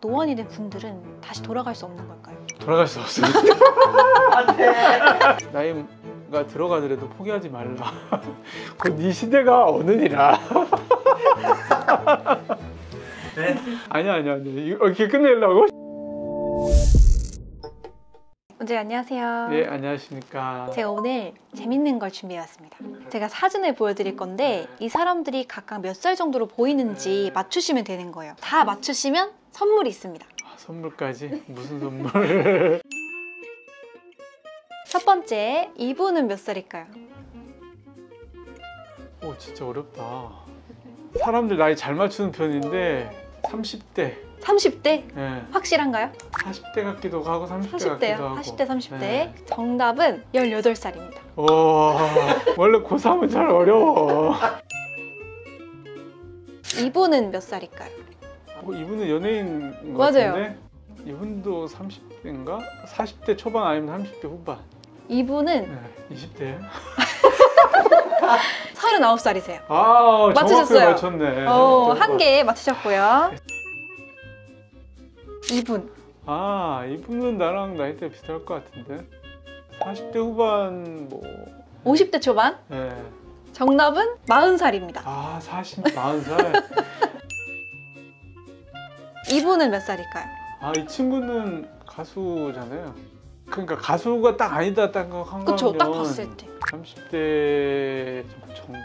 노안이 된 분들은 다시 돌아갈 수 없는 걸까요? 돌아갈 수 없으니까 나이가 들어가더라도 포기하지 말라. 곧 네 시대가 오느니라. 아니야 아니야 아니야. 이거 이렇게 끝내려고? 먼저 안녕하세요. 네 안녕하십니까 제가 오늘 재밌는 걸 준비해왔습니다. 제가 사진을 보여드릴 건데 이 사람들이 각각 몇 살 정도로 보이는지 맞추시면 되는 거예요. 다 맞추시면 선물이 있습니다. 아, 선물까지? 무슨 선물? 첫 번째, 이분은 몇 살일까요? 오 진짜 어렵다 사람들 나이 잘 맞추는 편인데 30대 30대? 예, 확실한가요? 40대 같기도 하고 30대 40대요. 같기도 하고 40대, 30대. 네. 정답은 18살입니다. 와 원래 고3은 잘 어려워 이분은 몇 살일까요? 어, 이분은 연예인인 것 맞아요. 같은데 이분도 30대인가? 40대 초반 아니면 30대 후반 이분은 네, 20대 39살이세요. 아 맞추셨어요. 맞췄네 어. 한 개 맞추셨고요. 이분. 아 이분은 나랑 나이대 비슷할 것 같은데 40대 후반 뭐 50대 초반? 네. 정답은 40살입니다. 아 40, 40살 이분은 몇 살일까요? 아 이 친구는 가수잖아요 그러니까 가수가 딱 아니다 딱 한거면 그쵸, 딱 봤을 때. 30대 정도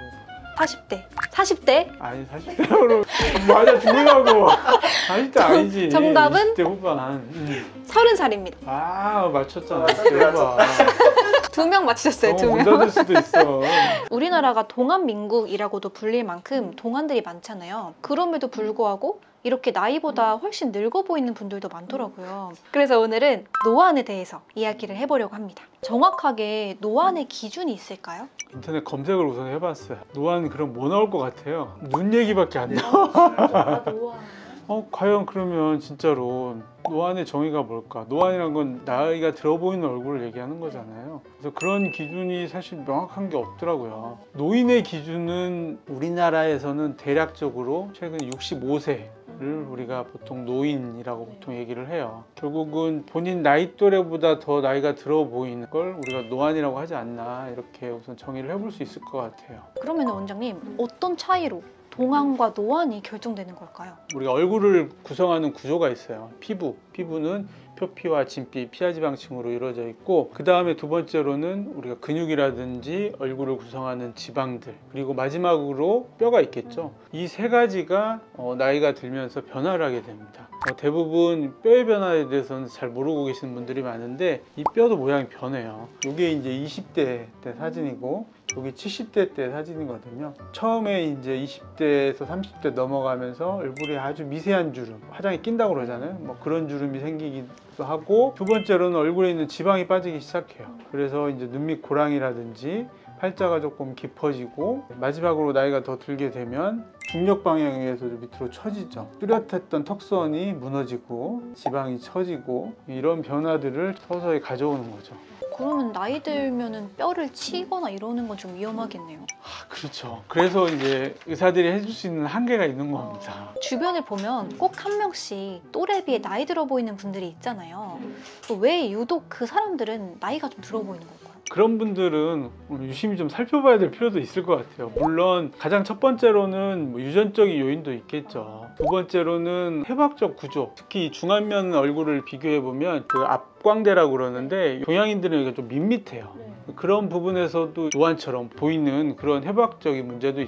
40대. 40대? 아니 40대로 맞아 죽으려고 40대 아니지 정답은? 20대 후반 음. 30살입니다. 아 맞췄잖아 맞췄네, 20대 후반 두명 맞추셨어요, 두 어, 문 명. 닫을 수도 있어 우리나라가 동안민국이라고도 불릴 만큼 동안들이 많잖아요. 그럼에도 불구하고 이렇게 나이보다 훨씬 늙어 보이는 분들도 많더라고요. 그래서 오늘은 노안에 대해서 이야기를 해보려고 합니다. 정확하게 노안의 기준이 있을까요? 인터넷 검색을 우선 해봤어요 노안 그럼 뭐 나올 것 같아요? 눈 얘기밖에 안 나와 아, 노안. 어, 과연 그러면 진짜로 노안의 정의가 뭘까? 노안이란 건 나이가 들어 보이는 얼굴을 얘기하는 거잖아요. 그래서 그런 기준이 사실 명확한 게 없더라고요. 노인의 기준은 우리나라에서는 대략적으로 최근 65세 를 우리가 보통 노인이라고 보통 얘기를 해요. 결국은 본인 나이 또래보다 더 나이가 들어 보이는 걸 우리가 노안이라고 하지 않나 이렇게 우선 정의를 해볼 수 있을 것 같아요. 그러면 원장님 어떤 차이로 동안과 노안이 결정되는 걸까요? 우리가 얼굴을 구성하는 구조가 있어요. 피부. 피부는 표피와 진피, 피하지방층으로 이루어져 있고 그 다음에 두 번째로는 우리가 근육이라든지 얼굴을 구성하는 지방들 그리고 마지막으로 뼈가 있겠죠. 이 세 가지가 어, 나이가 들면서 변화를 하게 됩니다. 어, 대부분 뼈의 변화에 대해서는 잘 모르고 계시는 분들이 많은데 이 뼈도 모양이 변해요. 이게 이제 20대 때 사진이고 여기 70대 때 사진이거든요. 처음에 이제 20대에서 30대 넘어가면서 얼굴에 아주 미세한 주름, 화장이 낀다고 그러잖아요. 뭐 그런 주름이 생기기도 하고 두 번째로는 얼굴에 있는 지방이 빠지기 시작해요. 그래서 이제 눈밑 고랑이라든지 팔자가 조금 깊어지고 마지막으로 나이가 더 들게 되면 중력 방향에 의해서 좀 밑으로 처지죠. 뚜렷했던 턱선이 무너지고 지방이 처지고 이런 변화들을 서서히 가져오는 거죠. 그러면 나이 들면은 뼈를 치거나 이러는 건 좀 위험하겠네요. 아, 그렇죠. 그래서 이제 의사들이 해줄 수 있는 한계가 있는 겁니다. 주변을 보면 꼭 한 명씩 또래 비해 나이 들어 보이는 분들이 있잖아요. 또왜 유독 그 사람들은 나이가 좀 들어 보이는 걸까요? 그런 분들은 유심히 좀 살펴봐야 될 필요도 있을 것 같아요. 물론 가장 첫 번째로는 뭐 유전적인 요인도 있겠죠. 두 번째로는 해박적 구조, 특히 중안면 얼굴을 비교해 보면 그앞 광대라고 그러는데 동양인들은 여기가 좀 밋밋해요. 그런 부분에서도 노안처럼 보이는 그런 해박적인 문제도 있,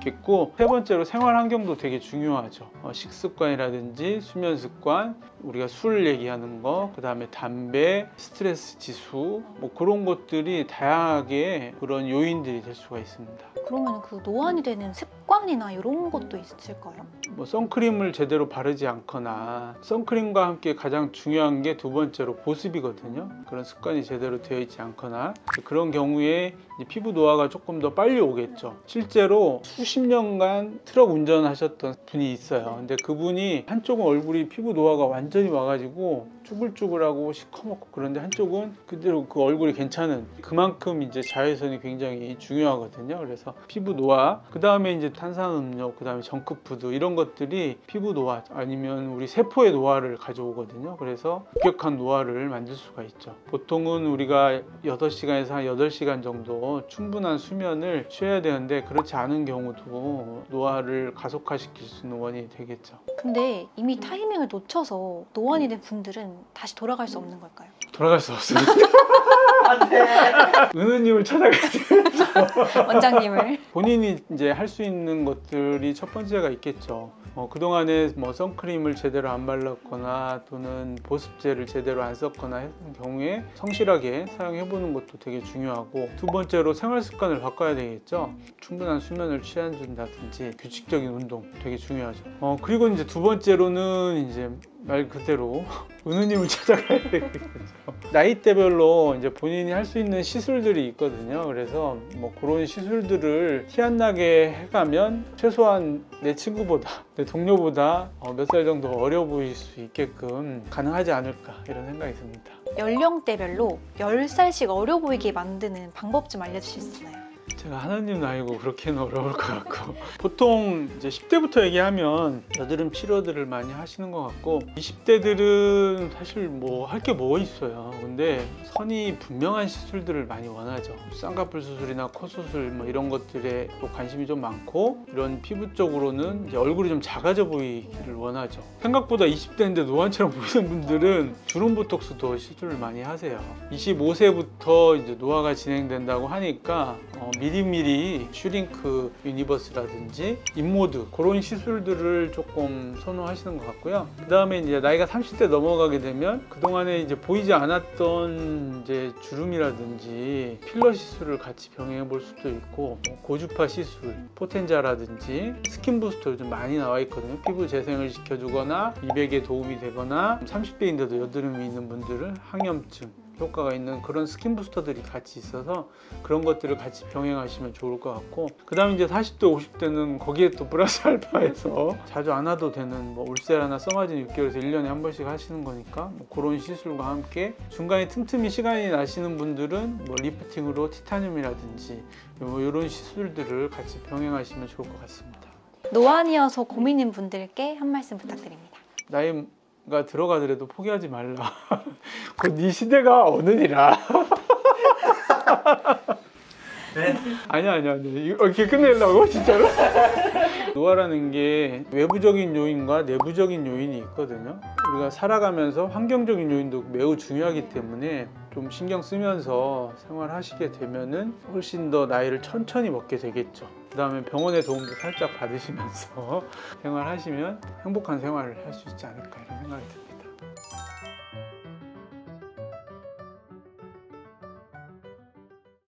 겠고 세 번째로 생활 환경도 되게 중요하죠. 어, 식습관이라든지 수면 습관, 우리가 술 얘기하는 거, 그 다음에 담배, 스트레스 지수, 뭐 그런 것들이 다양하게 그런 요인들이 될 수가 있습니다. 그러면 그 노안이 되는 습관 이나 이런 것도 있을까요? 뭐 선크림을 제대로 바르지 않거나 선크림과 함께 가장 중요한 게 두 번째로 보습이거든요. 그런 습관이 제대로 되어 있지 않거나 그런 경우에 피부 노화가 조금 더 빨리 오겠죠. 실제로 수십 년간 트럭 운전하셨던 분이 있어요. 근데 그분이 한쪽은 얼굴이 피부 노화가 완전히 와가지고 쭈글쭈글하고 시커멓고 그런데 한쪽은 그대로 그 얼굴이 괜찮은 그만큼 이제 자외선이 굉장히 중요하거든요. 그래서 피부 노화 그 다음에 이제 탄산음료, 그 다음에 정크푸드 이런 것들이 피부 노화 아니면 우리 세포의 노화를 가져오거든요. 그래서 급격한 노화를 만들 수가 있죠. 보통은 우리가 6시간에서 한 8시간 정도 충분한 수면을 취해야 되는데 그렇지 않은 경우도 노화를 가속화시킬 수 있는 원인이 되겠죠. 근데 이미 타이밍을 놓쳐서 노안이 된 분들은 다시 돌아갈 수 없는 걸까요? 돌아갈 수 없습니다. 은우님을 찾아가야 돼요. 원장님을. 본인이 이제 할 수 있는 것들이 첫 번째가 있겠죠. 어, 그동안에 뭐 선크림을 제대로 안 발랐거나 또는 보습제를 제대로 안 썼거나 했던 경우에 성실하게 사용해 보는 것도 되게 중요하고 두 번째로 생활 습관을 바꿔야 되겠죠. 충분한 수면을 취한다든지 규칙적인 운동 되게 중요하죠. 어, 그리고 이제 두 번째로는 이제 말 그대로 은우님을 찾아가야 되겠죠. 나이대별로 이제 본인이 할 수 있는 시술들이 있거든요. 그래서 뭐 그런 시술들을 티 안 나게 해가면 최소한 내 친구보다 내 동료보다 어, 몇살 정도 어려 보일 수 있게끔 가능하지 않을까 이런 생각이 듭니다. 연령대별로 10살씩 어려 보이게 만드는 방법 좀 알려주실 수 있나요? 제가 하나님 나이고 그렇게는 어려울 것 같고. 보통 이제 10대부터 얘기하면 여드름 치료들을 많이 하시는 것 같고 20대들은 사실 뭐 할 게 뭐 있어요. 근데 선이 분명한 시술들을 많이 원하죠. 쌍꺼풀 수술이나 코 수술 뭐 이런 것들에 또 관심이 좀 많고 이런 피부 쪽으로는 얼굴이 좀 작아져 보이기를 원하죠. 생각보다 20대인데 노안처럼 보이는 분들은 주름 보톡스도 시술을 많이 하세요. 25세부터 이제 노화가 진행된다고 하니까 어, 미리 미리 슈링크 유니버스라든지 인모드 그런 시술들을 조금 선호하시는 것 같고요. 그 다음에 이제 나이가 30대 넘어가게 되면 그동안에 이제 보이지 않았던 이제 주름이라든지 필러 시술을 같이 병행해 볼 수도 있고 뭐 고주파 시술, 포텐자라든지 스킨 부스터 요즘 많이 나와 있거든요. 피부 재생을 시켜주거나 미백에 도움이 되거나 30대인데도 여드름이 있는 분들은 항염증 효과가 있는 그런 스킨 부스터들이 같이 있어서 그런 것들을 같이 병행하시면 좋을 것 같고 그 다음에 이제 40대 50대는 거기에 또 플러스 알파해서 자주 안 와도 되는 뭐 울세라나 써마진 6개월에서 1년에 한 번씩 하시는 거니까 뭐 그런 시술과 함께 중간에 틈틈이 시간이 나시는 분들은 뭐 리프팅으로 티타늄이라든지 뭐 이런 시술들을 같이 병행하시면 좋을 것 같습니다 노안이어서 고민인 분들께 한 말씀 부탁드립니다. 나이 가 들어가더라도 포기하지 말라. 곧네 시대가 오느니라. 아니야 아니야 아니야 이렇게 끝내려고 진짜로? 노화라는 게 외부적인 요인과 내부적인 요인이 있거든요. 우리가 살아가면서 환경적인 요인도 매우 중요하기 때문에 좀 신경 쓰면서 생활하시게 되면은 훨씬 더 나이를 천천히 먹게 되겠죠. 그 다음에 병원의 도움도 살짝 받으시면서 생활하시면 행복한 생활을 할 수 있지 않을까 이런 생각이 듭니다